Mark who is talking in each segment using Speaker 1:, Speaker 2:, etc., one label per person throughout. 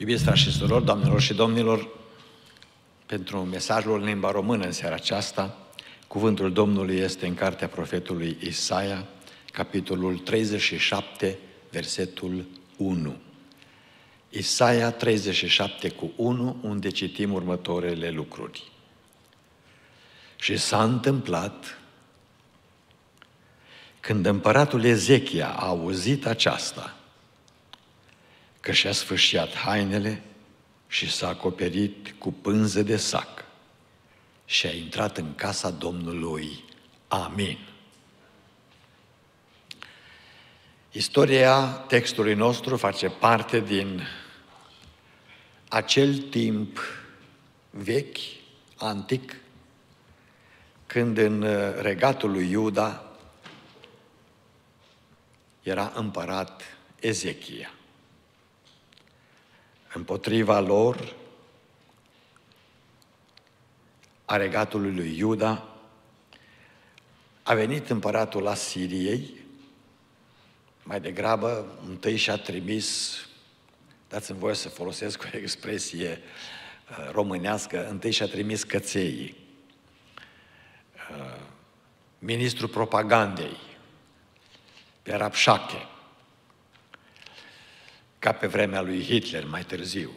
Speaker 1: Iubiți frați și surori, doamnelor și domnilor, pentru mesajul în limba română în seara aceasta, cuvântul Domnului este în cartea profetului Isaia, capitolul 37, versetul 1. Isaia 37 cu 1, unde citim următoarele lucruri. Și s-a întâmplat când împăratul Ezechia a auzit aceasta, că și-a sfârșit hainele și s-a acoperit cu pânză de sac și a intrat în casa Domnului. Amin. Istoria textului nostru face parte din acel timp vechi, antic, când în regatul lui Iuda era împărat Ezechia. Împotriva lor, a regatului lui Iuda, a venit împăratul Asiriei, mai degrabă întâi și-a trimis, dați-mi voie să folosesc o expresie uh, românească, întâi și-a trimis cățeii, uh, ministrul propagandei, pe Rapșache, ca pe vremea lui Hitler mai târziu,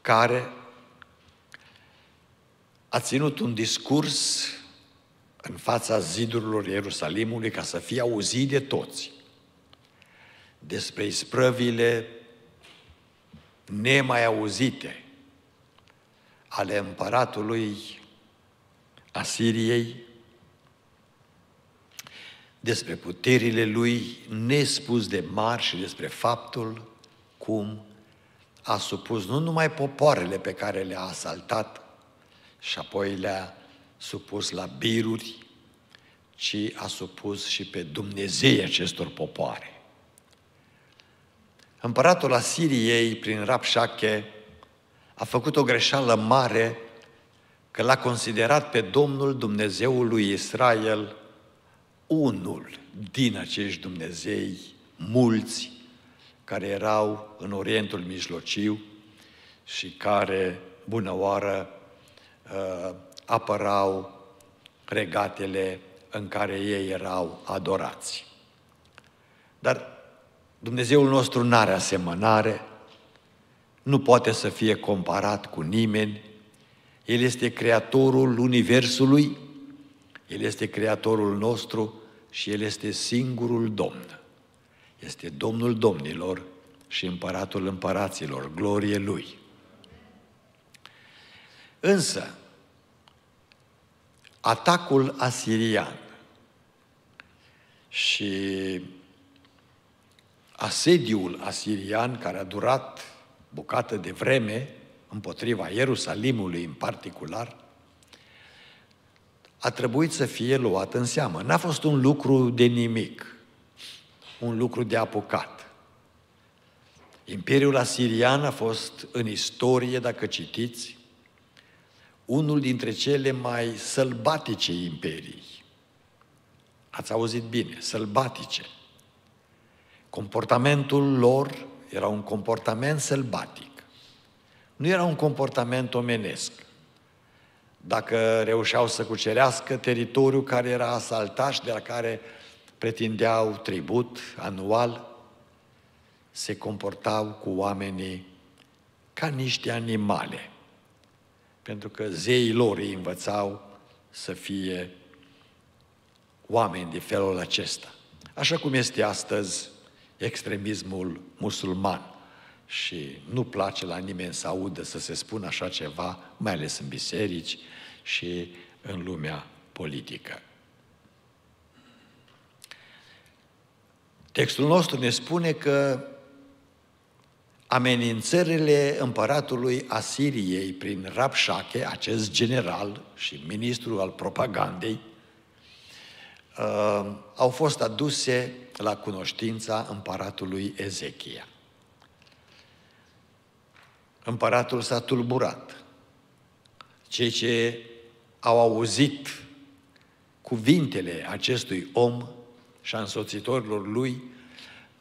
Speaker 1: care a ținut un discurs în fața zidurilor Ierusalimului ca să fie auzit de toți despre isprăvile nemai auzite ale împăratului Asiriei, despre puterile lui nespus de mari și despre faptul cum a supus nu numai popoarele pe care le-a asaltat și apoi le-a supus la biruri, ci a supus și pe Dumnezei acestor popoare. Împăratul Asiriei, prin Rapșache, a făcut o greșeală mare că l-a considerat pe Domnul Dumnezeul lui Israel unul din acești Dumnezei, mulți, care erau în Orientul Mijlociu și care, bună oară, uh, apărau regatele în care ei erau adorați. Dar Dumnezeul nostru nu are asemănare, nu poate să fie comparat cu nimeni, El este Creatorul Universului, El este Creatorul nostru și El este singurul Domn. Este Domnul Domnilor și Împăratul Împăraților, glorie Lui. Însă, atacul asirian și asediul asirian care a durat bucată de vreme împotriva Ierusalimului în particular, a trebuit să fie luat în seamă. N-a fost un lucru de nimic, un lucru de apucat. Imperiul Asirian a fost în istorie, dacă citiți, unul dintre cele mai sălbatice imperii. Ați auzit bine, sălbatice. Comportamentul lor era un comportament sălbatic. Nu era un comportament omenesc. Dacă reușeau să cucerească teritoriul care era asaltat și de la care pretindeau tribut anual, se comportau cu oamenii ca niște animale. Pentru că zeii lor îi învățau să fie oameni de felul acesta. Așa cum este astăzi extremismul musulman. Și nu place la nimeni să audă să se spună așa ceva, mai ales în biserici și în lumea politică. Textul nostru ne spune că amenințările împăratului Asiriei prin Rapșache, acest general și ministru al propagandei, uh, au fost aduse la cunoștința împăratului Ezechia. Împăratul s-a tulburat. Cei ce au auzit cuvintele acestui om și a însoțitorilor lui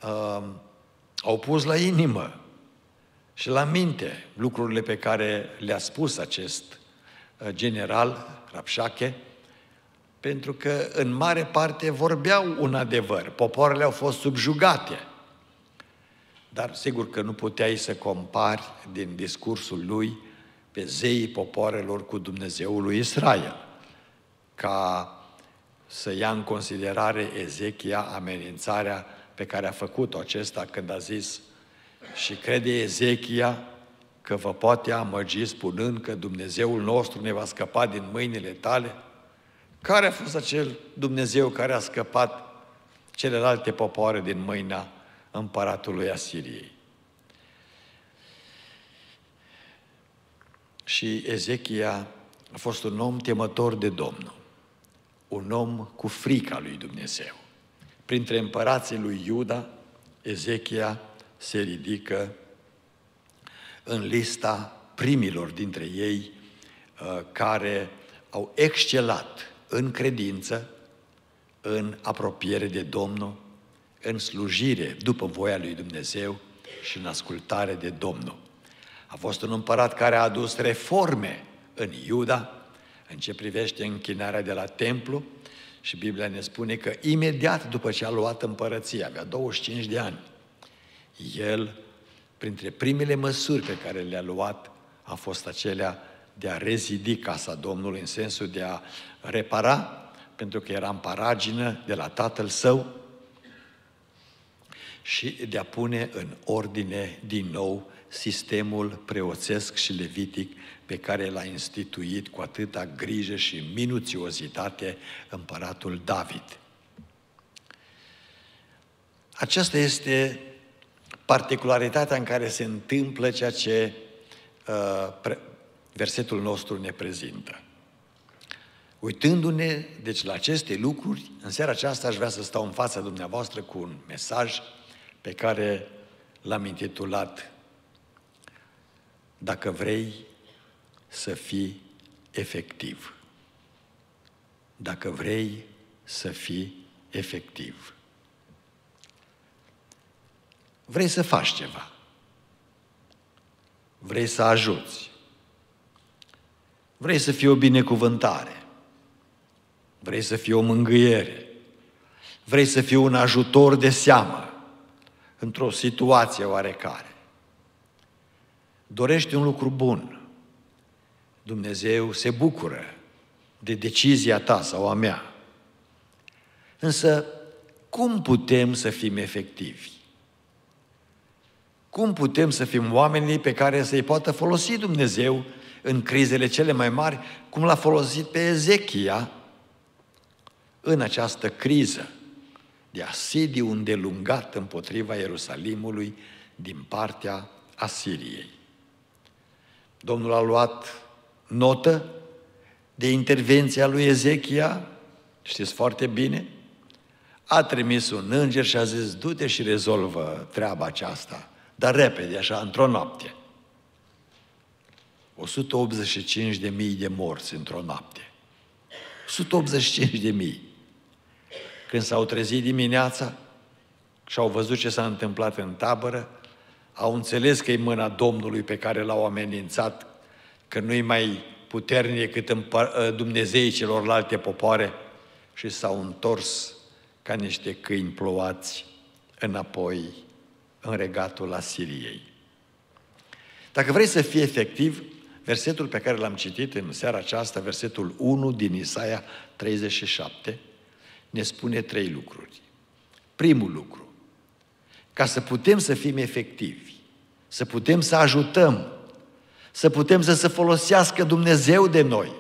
Speaker 1: uh, au pus la inimă și la minte lucrurile pe care le-a spus acest uh, general Rapșache, pentru că în mare parte vorbeau un adevăr. Popoarele au fost subjugate. Dar sigur că nu puteai să compari din discursul lui pe zeii popoarelor cu Dumnezeul lui Israel. Ca să ia în considerare Ezechia amenințarea pe care a făcut-o acesta când a zis și crede Ezechia că vă poate amăgi spunând că Dumnezeul nostru ne va scăpa din mâinile tale? Care a fost acel Dumnezeu care a scăpat celelalte popoare din mâina împăratului Asiriei? Și Ezechia a fost un om temător de Domnul, un om cu frica lui Dumnezeu. Printre împărații lui Iuda, Ezechia se ridică în lista primilor dintre ei uh, care au excelat în credință, în apropiere de Domnul, în slujire după voia lui Dumnezeu și în ascultare de Domnul. A fost un împărat care a adus reforme în Iuda, în ce privește închinarea de la templu, și Biblia ne spune că imediat după ce a luat împărăția, avea 25 de ani, el, printre primele măsuri pe care le-a luat, a fost acelea de a rezidi casa Domnului în sensul de a repara, pentru că era în paragină de la tatăl său, și de a pune în ordine din nou sistemul preoțesc și levitic pe care l-a instituit cu atâta grijă și minuțiozitate împăratul David. Aceasta este particularitatea în care se întâmplă ceea ce uh, pre- versetul nostru ne prezintă. Uitându-ne, deci, la aceste lucruri, în seara aceasta aș vrea să stau în fața dumneavoastră cu un mesaj pe care l-am intitulat Dacă vrei să fii efectiv. Dacă vrei să fii efectiv. Vrei să faci ceva. Vrei să ajuți. Vrei să fii o binecuvântare. Vrei să fii o mângâiere. Vrei să fii un ajutor de seamă într-o situație oarecare. Dorești un lucru bun. Dumnezeu se bucură de decizia ta sau a mea. Însă, cum putem să fim efectivi? Cum putem să fim oamenii pe care să-i poată folosi Dumnezeu în crizele cele mai mari, cum l-a folosit pe Ezechia în această criză de asediu îndelungat împotriva Ierusalimului din partea Asiriei. Domnul a luat notă de intervenția lui Ezechia, știți foarte bine, a trimis un înger și a zis, du-te și rezolvă treaba aceasta, dar repede, așa, într-o noapte. 185 de mii de morți într-o noapte. 185 de mii. Când s-au trezit dimineața și au văzut ce s-a întâmplat în tabără, au înțeles că e mâna Domnului pe care l-au amenințat, că nu-i mai puternic decât în ă, Dumnezeii celorlalte popoare și s-au întors ca niște câini plouați înapoi în regatul Asiriei. Dacă vrei să fii efectiv, versetul pe care l-am citit în seara aceasta, versetul 1 din Isaia 37, ne spune trei lucruri. Primul lucru, ca să putem să fim efectivi, să putem să ajutăm, să putem să se folosească Dumnezeu de noi,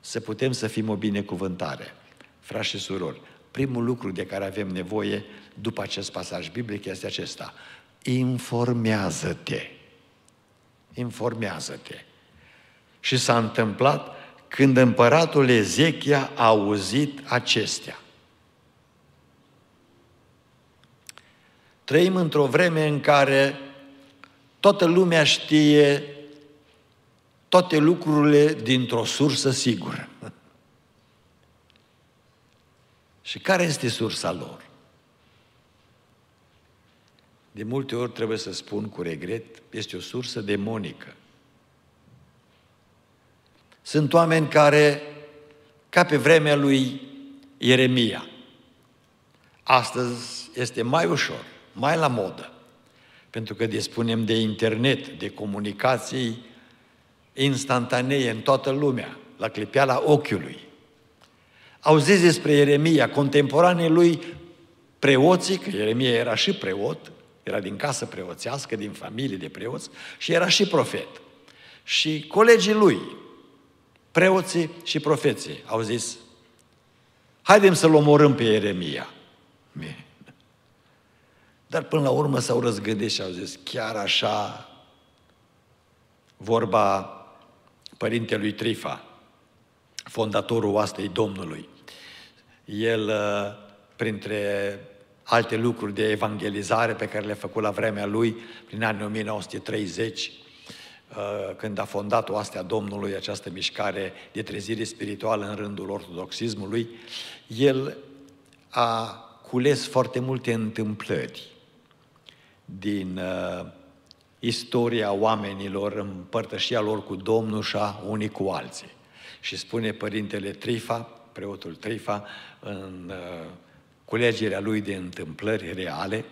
Speaker 1: să putem să fim o binecuvântare. Frați și surori, primul lucru de care avem nevoie după acest pasaj biblic este acesta. Informează-te. Informează-te. Și s-a întâmplat când împăratul Ezechia a auzit acestea. Trăim într-o vreme în care toată lumea știe toate lucrurile dintr-o sursă sigură. Și care este sursa lor? de multe ori trebuie să spun cu regret, este o sursă demonică. Sunt oameni care, ca pe vremea lui Ieremia, astăzi este mai ușor, mai la modă, pentru că dispunem de internet, de comunicații instantanee în toată lumea, la clipeala ochiului. Auziți despre Ieremia, contemporanei lui preoții, că Ieremia era și preot, era din casă preoțească, din familie de preoți și era și profet. Și colegii lui, preoții și profeții, au zis, haidem să-l omorâm pe Ieremia. Dar până la urmă s-au răzgândit și au zis, chiar așa, vorba părintelui Trifa, fondatorul oastei Domnului. El, uh, printre alte lucruri de evangelizare pe care le-a făcut la vremea lui, prin anii 1930, uh, când a fondat oastea Domnului, această mișcare de trezire spirituală în rândul ortodoxismului, el a cules foarte multe întâmplări din uh, istoria oamenilor, împărtășia lor cu Domnul și a unii cu alții. Și spune Părintele Trifa, preotul Trifa, în uh, culegerea lui de întâmplări reale,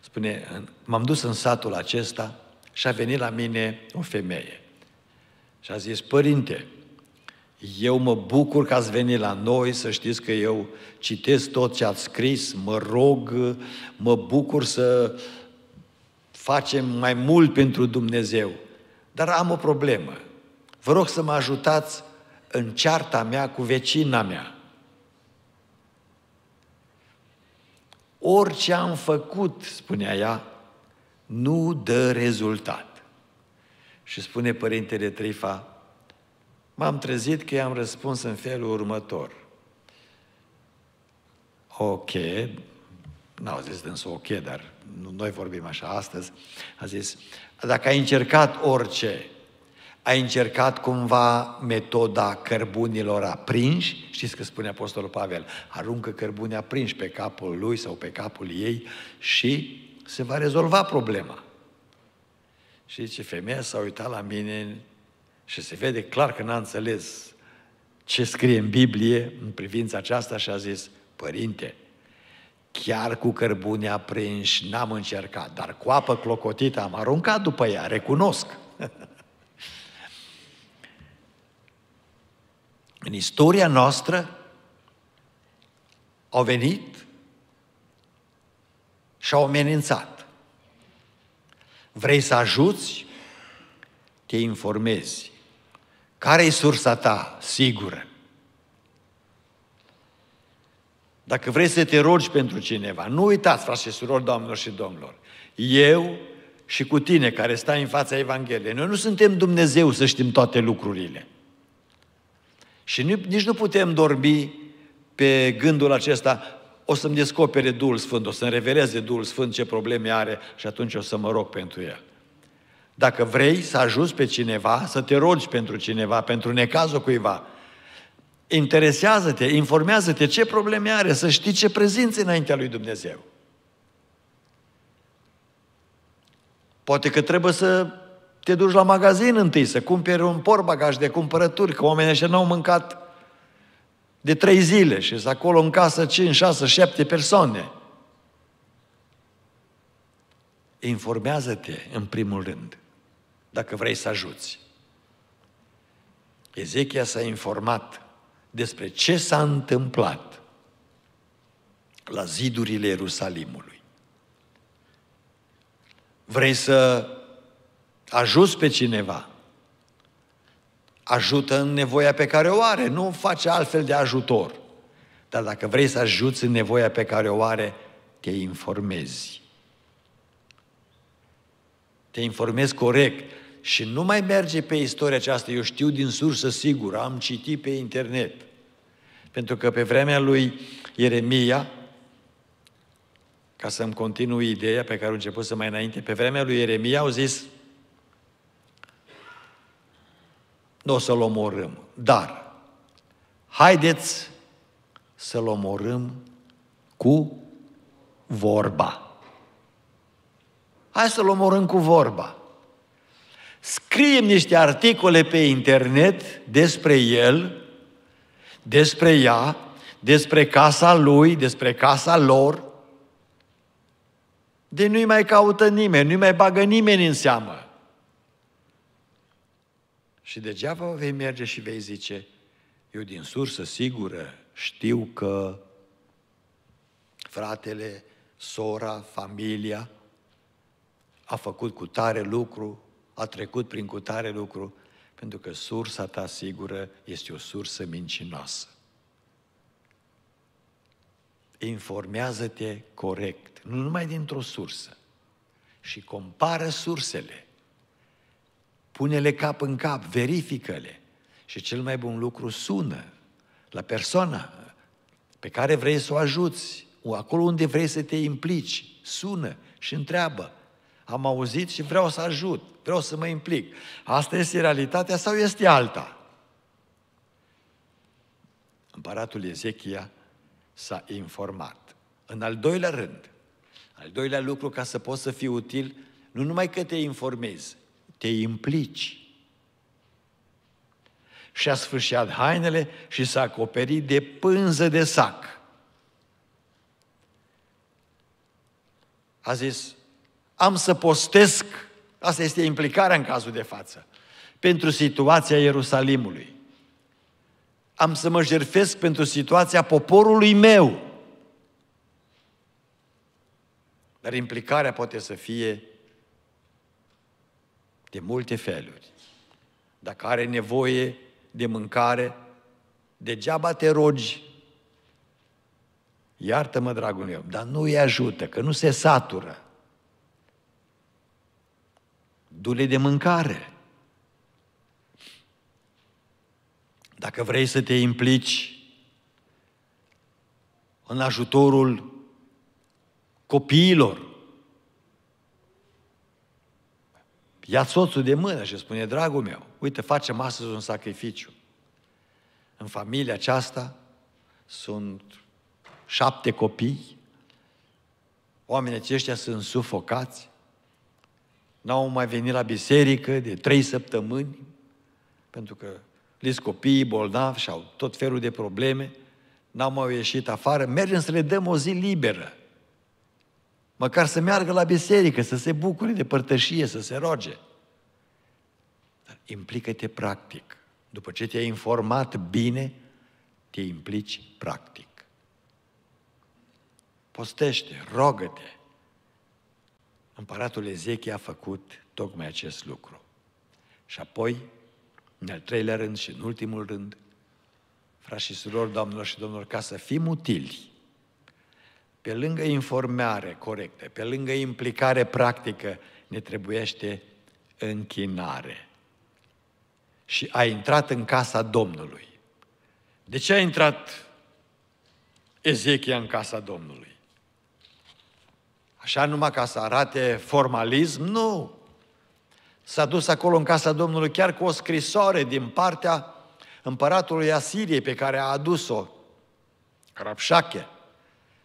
Speaker 1: spune, m-am dus în satul acesta și a venit la mine o femeie. Și a zis, părinte, eu mă bucur că ați venit la noi, să știți că eu citesc tot ce ați scris, mă rog, mă bucur să facem mai mult pentru Dumnezeu. Dar am o problemă. Vă rog să mă ajutați în cearta mea cu vecina mea. Orice am făcut, spunea ea, nu dă rezultat. Și spune Părintele Trifa, m-am trezit că i-am răspuns în felul următor. Ok, n-au zis dânsul ok, dar noi vorbim așa astăzi, a zis, dacă ai încercat orice, ai încercat cumva metoda cărbunilor aprinși, știți că spune Apostolul Pavel, aruncă cărbuni aprinși pe capul lui sau pe capul ei și se va rezolva problema. Și ce femeia s-a uitat la mine și se vede clar că n-a înțeles ce scrie în Biblie în privința aceasta și a zis, Părinte, chiar cu cărbune aprinși n-am încercat, dar cu apă clocotită am aruncat după ea, recunosc. În istoria noastră au venit și au amenințat. Vrei să ajuți? Te informezi. Care e sursa ta sigură? Dacă vrei să te rogi pentru cineva, nu uitați, frate și surori, doamnelor și domnilor, eu și cu tine care stai în fața Evangheliei, noi nu suntem Dumnezeu să știm toate lucrurile. Și nici nu putem dormi pe gândul acesta, o să-mi descopere Duhul Sfânt, o să-mi reveleze Duhul Sfânt ce probleme are și atunci o să mă rog pentru el. Dacă vrei să ajuți pe cineva, să te rogi pentru cineva, pentru necazul cuiva, interesează-te, informează-te ce probleme are, să știi ce prezinți înaintea lui Dumnezeu. Poate că trebuie să te duci la magazin întâi, să cumperi un porbagaj de cumpărături, că oamenii ăștia n-au mâncat de trei zile și sunt acolo în casă 5, 6, 7 persoane. Informează-te în primul rând, dacă vrei să ajuți. Ezechia s-a informat despre ce s-a întâmplat la zidurile Ierusalimului. Vrei să ajuți pe cineva, ajută în nevoia pe care o are, nu face altfel de ajutor. Dar dacă vrei să ajuți în nevoia pe care o are, te informezi. Te informezi corect și nu mai merge pe istoria aceasta, eu știu din sursă sigură, am citit pe internet. Pentru că pe vremea lui Ieremia, ca să-mi continui ideea pe care au început să mai înainte, pe vremea lui Ieremia au zis, nu o să-l omorâm, dar haideți să-l omorâm cu vorba. Hai să-l omorâm cu vorba. Scriem niște articole pe internet despre el, despre ea, despre casa lui, despre casa lor, de nu-i mai caută nimeni, nu-i mai bagă nimeni în seamă. Și degeaba vei merge și vei zice, eu din sursă sigură știu că fratele, sora, familia a făcut cu tare lucru, a trecut prin cu tare lucru, pentru că sursa ta sigură este o sursă mincinoasă. Informează-te corect, nu numai dintr-o sursă, și compară sursele. Pune-le cap în cap, verifică-le. Și cel mai bun lucru sună la persoana pe care vrei să o ajuți, acolo unde vrei să te implici, sună și întreabă. Am auzit și vreau să ajut, vreau să mă implic. Asta este realitatea sau este alta? Împăratul Ezechia s-a informat. În al doilea rând, al doilea lucru ca să poți să fii util, nu numai că te informezi, te implici. Și-a sfârșit hainele și s-a acoperit de pânză de sac. A zis, am să postesc, asta este implicarea în cazul de față, pentru situația Ierusalimului. Am să mă jerfesc pentru situația poporului meu. Dar implicarea poate să fie de multe feluri. Dacă are nevoie de mâncare, degeaba te rogi. Iartă-mă, dragul meu, dar nu îi ajută, că nu se satură. Dule de mâncare. Dacă vrei să te implici în ajutorul copiilor, ia soțul de mână și spune, dragul meu, uite, facem astăzi un sacrificiu. În familia aceasta sunt șapte copii, oamenii aceștia sunt sufocați, n-au mai venit la biserică de trei săptămâni, pentru că lis copiii bolnavi și au tot felul de probleme, n-au mai ieșit afară, mergem să le dăm o zi liberă. Măcar să meargă la biserică, să se bucure de părtășie, să se roage. Dar implică-te practic. După ce te-ai informat bine, te implici practic. Postește, rogă-te. Împăratul Ezechia a făcut tocmai acest lucru. Și apoi, în al treilea rând și în ultimul rând, frați și surori, doamnelor și domnilor, ca să fim utili, pe lângă informare corectă, pe lângă implicare practică, ne trebuiește închinare. Și a intrat în casa Domnului. De ce a intrat Ezechia în casa Domnului? Așa numai ca să arate formalism? Nu! S-a dus acolo în casa Domnului chiar cu o scrisoare din partea împăratului Asiriei pe care a adus-o, Rapșache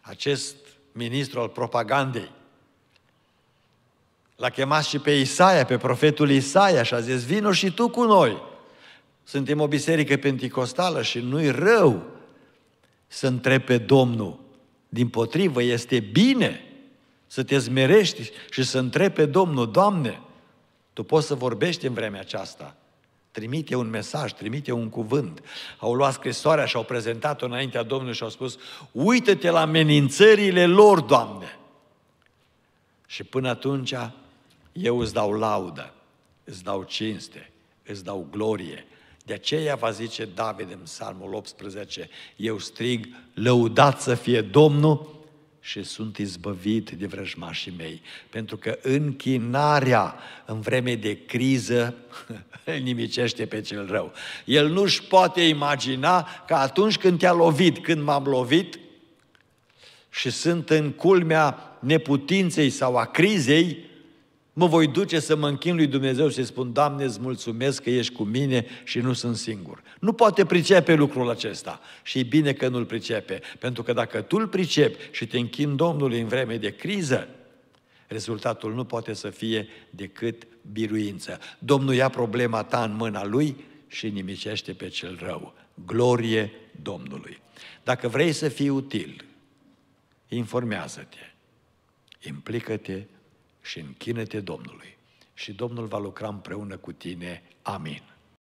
Speaker 1: acest ministru al propagandei. L-a chemat și pe Isaia, pe profetul Isaia și a zis, vino și tu cu noi. Suntem o biserică penticostală și nu-i rău să întrebi pe Domnul. Din potrivă, este bine să te zmerești și să întrebi pe Domnul, Doamne, Tu poți să vorbești în vremea aceasta. Trimite un mesaj, trimite un cuvânt. Au luat scrisoarea și au prezentat-o înaintea Domnului și au spus, uită-te la amenințările lor, Doamne. Și până atunci eu îți dau laudă, îți dau cinste, îți dau glorie. De aceea va zice David în Psalmul 18, eu strig, lăudat să fie Domnul și sunt izbăvit de vrăjmașii mei. Pentru că închinarea în vreme de criză îl nimicește pe cel rău. El nu-și poate imagina că atunci când te-a lovit, când m-am lovit și sunt în culmea neputinței sau a crizei, Mă voi duce să mă închin lui Dumnezeu și spun, Doamne, îți mulțumesc că ești cu mine și nu sunt singur. Nu poate pricepe lucrul acesta și e bine că nu-l pricepe, pentru că dacă tu-l pricepi și te închin Domnului în vreme de criză, rezultatul nu poate să fie decât biruință. Domnul ia problema ta în mâna lui și nimicește pe cel rău. Glorie Domnului! Dacă vrei să fii util, informează-te, implică-te și închină-te Domnului și Domnul va lucra împreună cu tine. Amin.